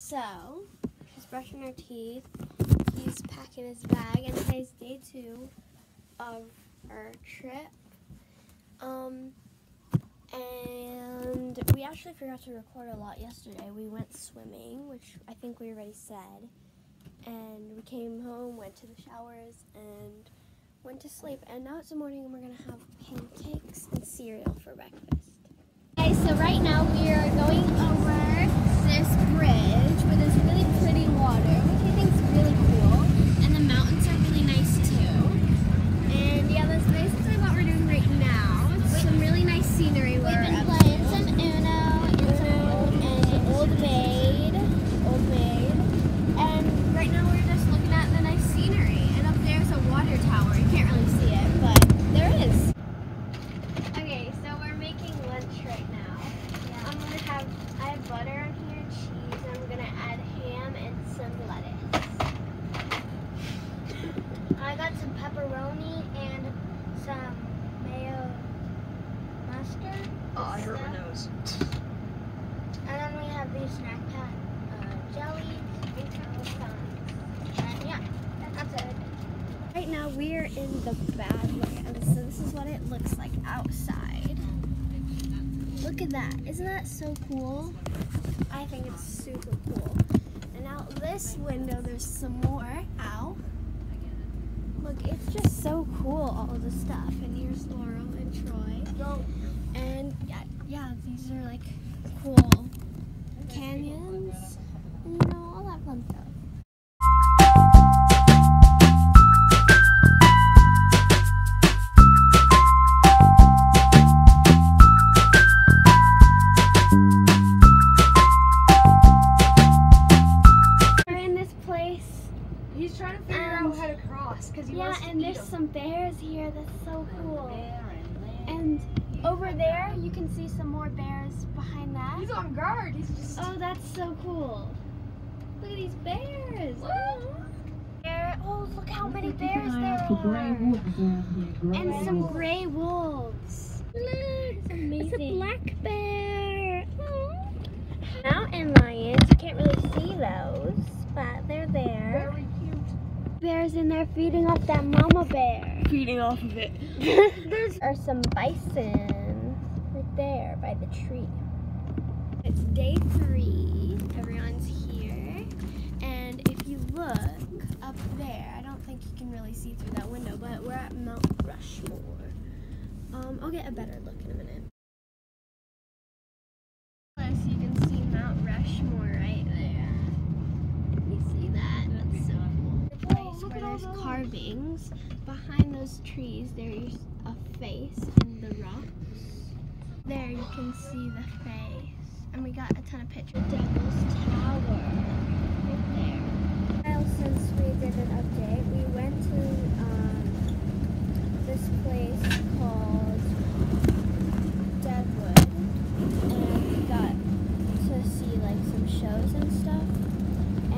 So, he's brushing our teeth. He's packing his bag, and today's day two of our trip. Um, and we actually forgot to record a lot yesterday. We went swimming, which I think we already said. And we came home, went to the showers, and went to sleep. And now it's the morning, and we're gonna have pancakes and cereal for breakfast. Okay, so right now we are going pepperoni and some mayo mustard. Oh, I hurt my nose. And then we have these snack pack uh, jelly and croissants. And yeah, that's it. Right now we're in the Badlands, so this is what it looks like outside. Look at that. Isn't that so cool? I think it's super cool. And out this window there's some more out. It's just so cool, all the stuff. And here's Laurel and Troy. And yeah, yeah, these are like cool canyons, and you know, all that fun stuff. Here. That's so cool. And over there, you can see some more bears behind that. He's on guard. He's just. Oh, that's so cool. Look at these bears. Bear- Oh, look how many bears there are. And some gray wolves. Look, it's amazing. It's a black bear. Aw. Mountain lions. You can't really see those, but they're there. Very cute. Bears in there feeding off that mama bear. Feeding off of it. There's are some bison right there by the tree. It's day three. Everyone's here. And if you look up there, I don't think you can really see through that window, but we're at Mount Rushmore. Um, I'll get a better look in a minute. Plus, you can see Mount Rushmore right there. You see that? That's so cool. The place look where at all there's carvings. Behind those trees, there's a face in the rocks. There, you can see the face. And we got a ton of pictures. Devil's Tower, right there. Since we did an update, we went to um, this place called Deadwood, and we got to see like some shows and stuff.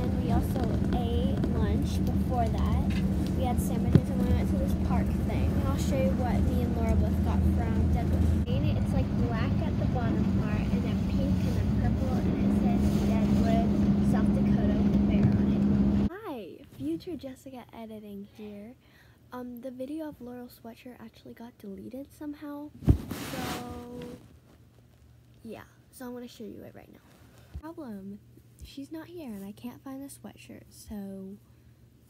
And we also ate lunch before that. We had sandwiches and we went to this park thing. And I'll show you what me and Laurel both got from Deadwood. And it's like black at the bottom part, and then pink, and then purple, and it says Deadwood, South Dakota, with a bear on it. Future Jessica editing here. Um, the video of Laurel's sweatshirt actually got deleted somehow. So, yeah. So I'm gonna show you it right now. Problem, she's not here and I can't find the sweatshirt. So,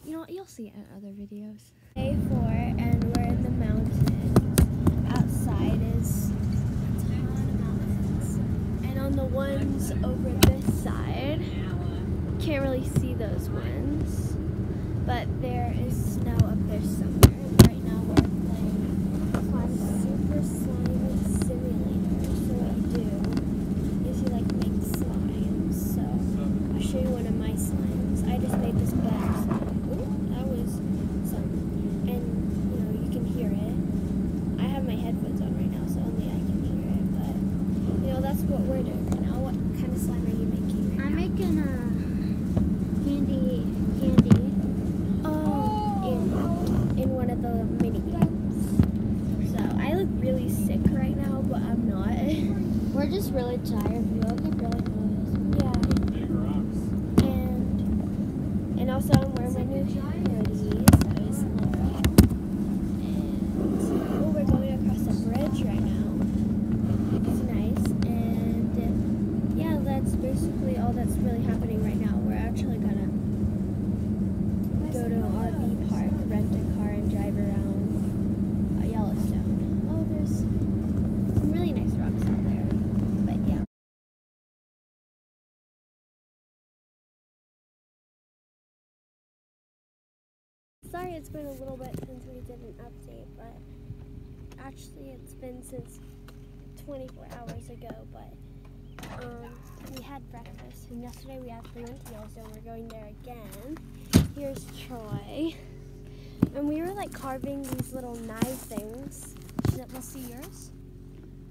you know what? You'll see it in other videos. Day four, and we're in the mountains. Outside is a ton of mountains, and on the ones over this side, can't really see those ones, but there is snow up there somewhere. And right now we're playing Slime Super Slime Simulator. So what you do is you like make slimes. So I'll show you one of my slimes. I just made this better. So ooh, that was some, and you know you can hear it. I have my headphones on right now, so only I can hear it. But you know that's what we're doing now. What kind of slime are you making right I'm now? making a candy candy. Oh, in in one of the mini games. So I look really sick right now, but I'm not. We're just really tired. We woke up really close. Yeah. Also, wearing my new hoodie, so it's Laurel. And oh, we're going across a bridge right now. It's nice, and uh, yeah, that's basically all that's really happening right now. We're actually gonna go to an RV park, rent a car, and drive around uh, Yellowstone. Oh, there's some really nice rocks out there. But yeah. Sorry it's been a little bit since we did an update, but actually it's been since 24 hours ago, but um, we had breakfast, and yesterday we went to Yellowstone. We're going there again. Here's Troy. And we were like carving these little knife things. We'll see yours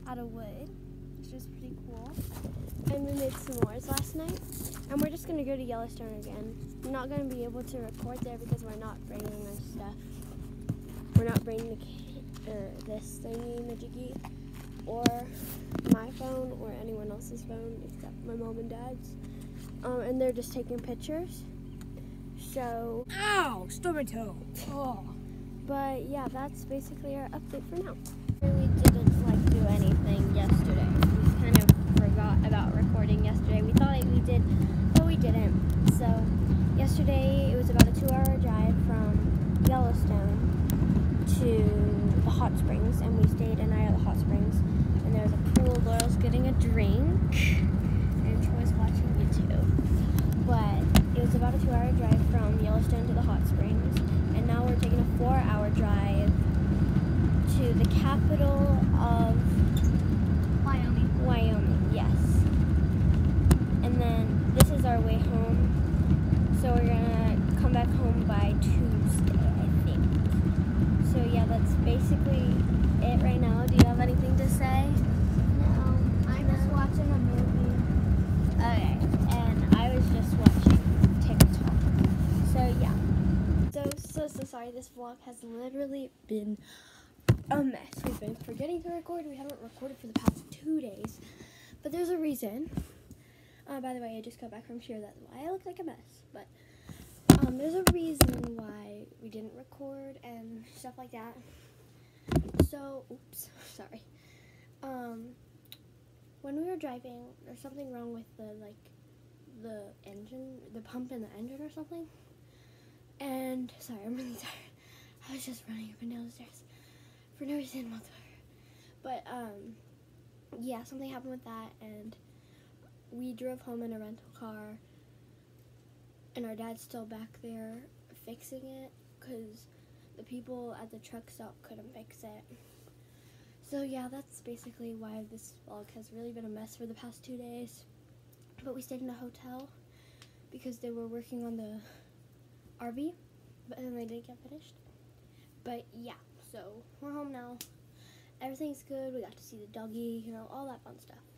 out of wood, which is pretty cool. And we made s'mores last night. And we're just gonna go to Yellowstone again. Not gonna be able to record there because we're not bringing our stuff. We're not bringing the this thingy, majiggy, or my phone or anyone else's phone except my mom and dad's. Um, and they're just taking pictures. So, Ow! Stub my toe. Oh. but yeah, that's basically our update for now. Really didn't like do anything yesterday. We kind of forgot about recording yesterday. We thought we did, but we didn't. So yesterday it was about a two-hour drive from Yellowstone to the hot springs, and we stayed a night at the hot springs. And there was a pool. Laurel's getting a drink, and Troy's watching YouTube. But it was about a two-hour drive from Yellowstone to the hot springs, and now we're taking a four-hour drive to the capital of Wyoming. Wyoming. And then this is our way home. So we're gonna come back home by Tuesday, I think. So yeah, that's basically it right now. Do you have anything to say? No, I'm just watching a movie. Okay. And I was just watching TikTok. So yeah. So so so sorry. This vlog has literally been a mess. We've been forgetting to record. We haven't recorded for the past two days. But there's a reason. Uh, by the way, I just got back from Sheer. That's why I look like a mess. But um, there's a reason why we didn't record and stuff like that. So, oops, sorry. Um, when we were driving, there's something wrong with the like the engine, the pump in the engine or something. And sorry, I'm really tired. I was just running up and down the stairs for no reason whatsoever. But um, yeah, something happened with that, and we drove home in a rental car, and our dad's still back there fixing it because the people at the truck stop couldn't fix it. So yeah, that's basically why this vlog has really been a mess for the past two days. But we stayed in a hotel because they were working on the RV, but then they didn't get finished. But yeah, so we're home now. Everything's good. We got to see the doggy, you know, all that fun stuff.